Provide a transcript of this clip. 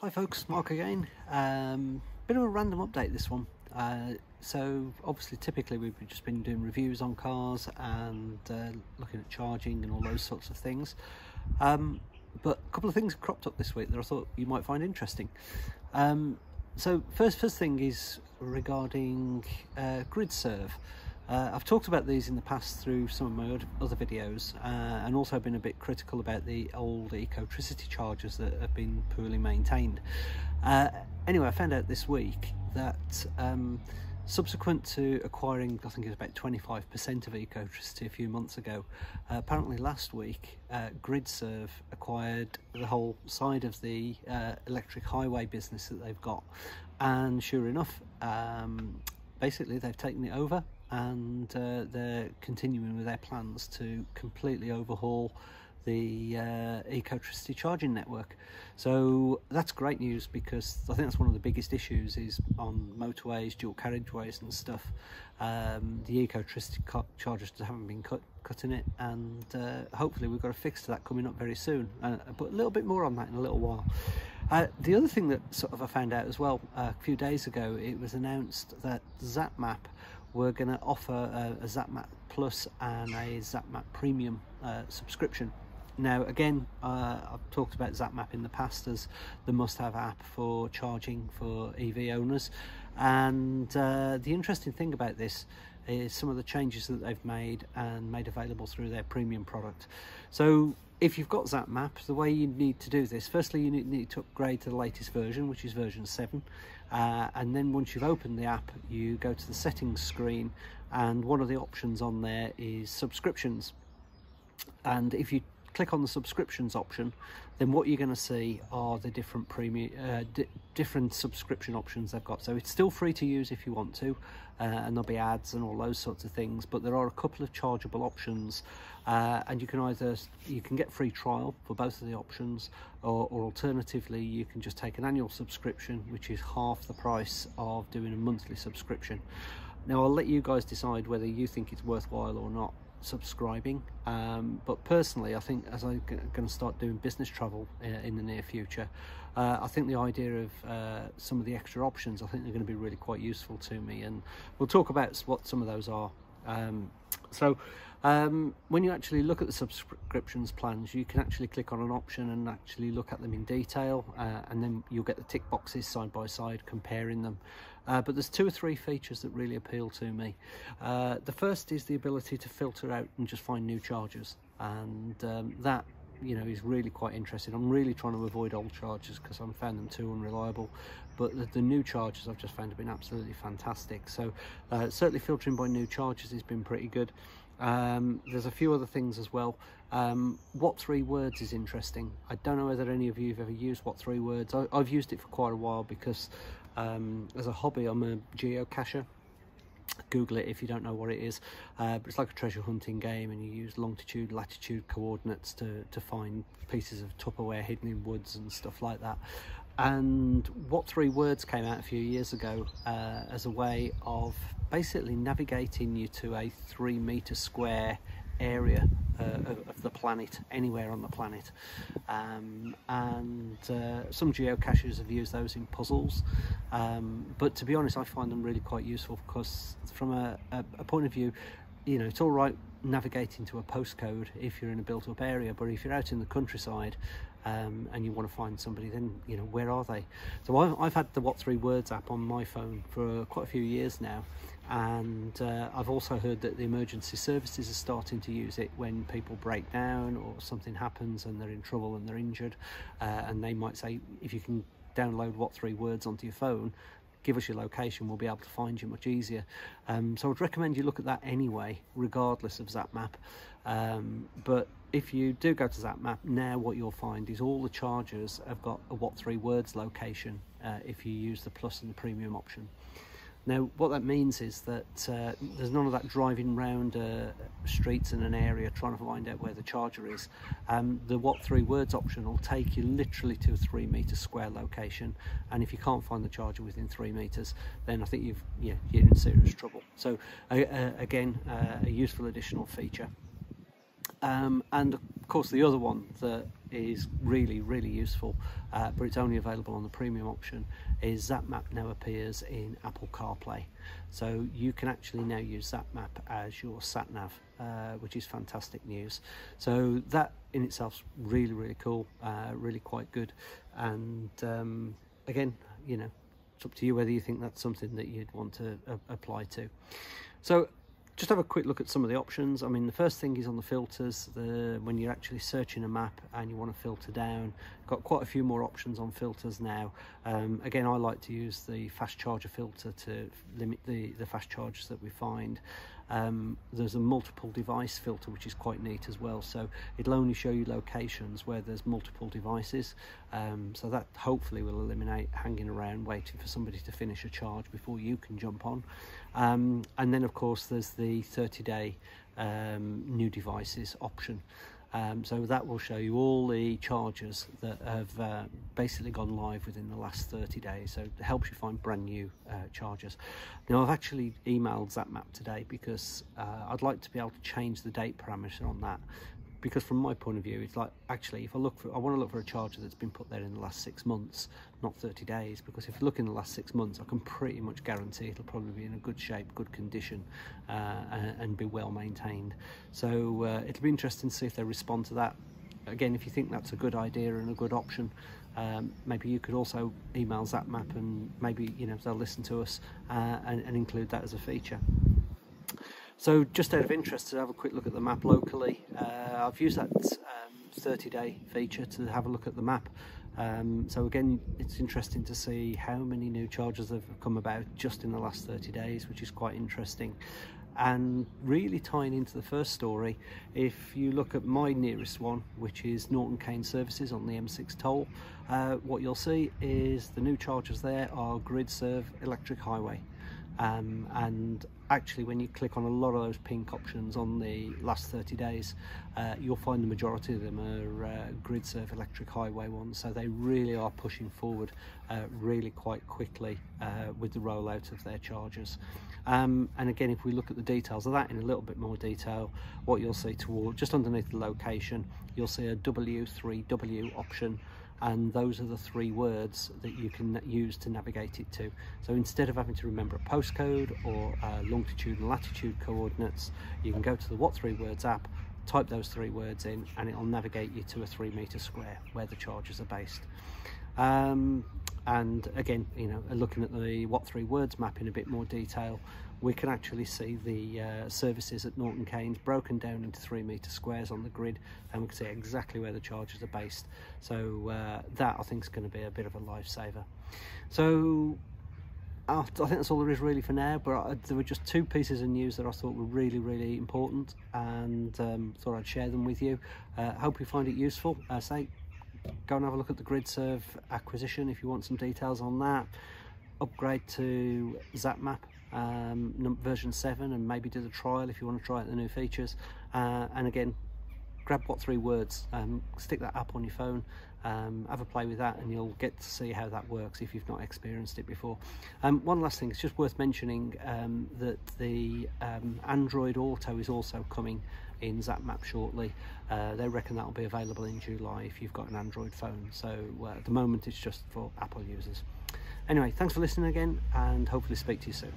Hi folks, Mark again. Um, bit of a random update this one. Uh, so obviously typically we've just been doing reviews on cars and uh, looking at charging and all those sorts of things. Um, but a couple of things cropped up this week that I thought you might find interesting. Um, so first, first thing is regarding uh, GridServe. Uh, I've talked about these in the past through some of my other videos uh, and also been a bit critical about the old Ecotricity chargers that have been poorly maintained. Uh, anyway, I found out this week that um, subsequent to acquiring, I think it was about 25% of Ecotricity a few months ago, uh, apparently last week uh, GridServe acquired the whole side of the uh, electric highway business that they've got. And sure enough, um, basically they've taken it over and uh, they're continuing with their plans to completely overhaul the uh, Ecotricity charging network. So that's great news because I think that's one of the biggest issues is on motorways, dual carriageways and stuff. Um, the Ecotricity chargers haven't been cut, cutting it and uh, hopefully we've got a fix to that coming up very soon. Uh, but a little bit more on that in a little while. Uh, the other thing that sort of I found out as well uh, a few days ago, it was announced that ZapMap we're going to offer a, a ZapMap Plus and a ZapMap Premium uh, subscription. Now, again, uh, I've talked about ZapMap in the past as the must-have app for charging for EV owners. And uh, the interesting thing about this is some of the changes that they've made and made available through their premium product. So if you've got ZapMap, the way you need to do this, firstly you need to upgrade to the latest version, which is version 7. Uh, and then once you've opened the app, you go to the settings screen and one of the options on there is subscriptions. And if you click on the subscriptions option, then what you're going to see are the different premium, uh, different subscription options they've got. So it's still free to use if you want to, uh, and there'll be ads and all those sorts of things. But there are a couple of chargeable options, uh, and you can either you can get free trial for both of the options, or, or alternatively you can just take an annual subscription, which is half the price of doing a monthly subscription. Now I'll let you guys decide whether you think it's worthwhile or not subscribing. Um, but personally I think as I'm going to start doing business travel uh, in the near future uh, I think the idea of uh, some of the extra options I think they're going to be really quite useful to me and we'll talk about what some of those are. Um, so um, when you actually look at the subscriptions plans you can actually click on an option and actually look at them in detail uh, and then you'll get the tick boxes side by side comparing them. Uh, but there's two or three features that really appeal to me. Uh, the first is the ability to filter out and just find new chargers and um, that you know is really quite interesting. I'm really trying to avoid old chargers because i've found them too unreliable but the, the, new chargers i've just found have been absolutely fantastic. So uh, certainly filtering by new chargers has been pretty good um, there's a few other things as well. Um, what three words is interesting. I don't know whether any of you have ever used what three words. I, have used it for quite a while because um, as a hobby I'm a geocacher. Google it if you don't know what it is. Uh, but it's like a treasure hunting game and you use longitude, latitude coordinates to, to find pieces of Tupperware hidden in woods and stuff like that and what three words came out a few years ago uh, as a way of basically navigating you to a three meter square area uh, of, the planet anywhere on the planet. Um, and uh, some geocachers have used those in puzzles. Um, but to be honest I find them really quite useful because from a, a, a point of view you know it's all right navigating to a postcode if you're in a built up area but if you're out in the countryside um, and you want to find somebody, then you know where are they? So I've, I've had the What Three Words app on my phone for quite a few years now, and uh, I've also heard that the emergency services are starting to use it when people break down or something happens and they're in trouble and they're injured, uh, and they might say if you can download What Three Words onto your phone, give us your location, we'll be able to find you much easier. Um, so I'd recommend you look at that anyway, regardless of ZapMap. Um, but if you do go to that map now what you'll find is all the chargers have got a What Three Words location uh, if you use the Plus and the Premium option. Now, what that means is that uh, there's none of that driving round uh, streets in an area trying to find out where the charger is. Um, the What Three Words option will take you literally to a three metre square location, and if you can't find the charger within three metres, then I think you've yeah, you're in serious trouble. So, uh, again, a useful additional feature. Um, and of course, the other one that is really, really useful, uh, but it's only available on the premium option, is ZapMap now appears in Apple CarPlay. So you can actually now use ZapMap as your sat nav, uh, which is fantastic news. So that in itself is really, really cool, uh, really quite good. And um, again, you know, it's up to you whether you think that's something that you'd want to uh, apply to. So just have a quick look at some of the options. I mean, the first thing is on the filters. The when you're actually searching a map and you want to filter down, got quite a few more options on filters now. Um, again, I like to use the fast charger filter to limit the the fast charges that we find. Um, there's a multiple device filter which is quite neat as well. So it'll only show you locations where there's multiple devices. Um, so that hopefully will eliminate hanging around waiting for somebody to finish a charge before you can jump on. Um, and then of course there's the 30 day um, new devices option um, so that will show you all the chargers that have uh, basically gone live within the last 30 days. So it helps you find brand new uh, chargers. Now I've actually emailed ZapMap today because uh, I'd like to be able to change the date parameter on that because from my point of view it's like actually if I look for I want to look for a charger that's been put there in the last six months not 30 days because if you look in the last six months I can pretty much guarantee it'll probably be in a good shape good condition uh, and, and, be well maintained. So uh, it'll be interesting to see if they respond to that. Again if you think that's a good idea and a good option um, maybe you could also email ZapMap and maybe you know they'll listen to us uh, and, and include that as a feature so just out of interest to have a quick look at the map locally, uh, I've used that um, 30 day feature to have a look at the map. Um, so again, it's interesting to see how many new chargers have come about just in the last 30 days, which is quite interesting. And really tying into the first story, if you look at my nearest one, which is Norton Canes Services on the M6 toll, uh, what you'll see is the new chargers there are GridServe Electric Highway. Um, and actually when you click on a lot of those pink options on the last 30 days uh, you'll find the majority of them are uh, GridServe electric highway ones. So they really are pushing forward uh, really quite quickly uh, with the rollout of their chargers. Um, and again if we look at the details of that in a little bit more detail what you'll see toward just underneath the location you'll see a W3W option and those are the three words that you can use to navigate it to. So instead of having to remember a postcode or uh, longitude and latitude coordinates, you can go to the What Three Words app, type those three words in and it'll navigate you to a three meter square where the charges are based. Um, and again, you know, looking at the What Three Words map in a bit more detail, we can actually see the uh, services at Norton Canes broken down into three metre squares on the grid and we can see exactly where the charges are based. So uh, that I think is going to be a bit of a lifesaver. So I think that's all there is really for now, but I, there were just two pieces of news that I thought were really, really important and um, thought I'd share them with you. Uh, hope you find it useful. Uh, say, go and have a look at the GridServe acquisition if you want some details on that. Upgrade to ZapMap um, version 7 and maybe do the trial if you want to try out the new features uh, and again grab what three words um, stick that app on your phone um, have a play with that and you'll get to see how that works if you've not experienced it before um, one last thing it's just worth mentioning um, that the um, Android Auto is also coming in ZapMap shortly. Uh, they reckon that will be available in July if you've got an Android phone. So uh, at the moment it's just for Apple users. Anyway thanks for listening again and hopefully speak to you soon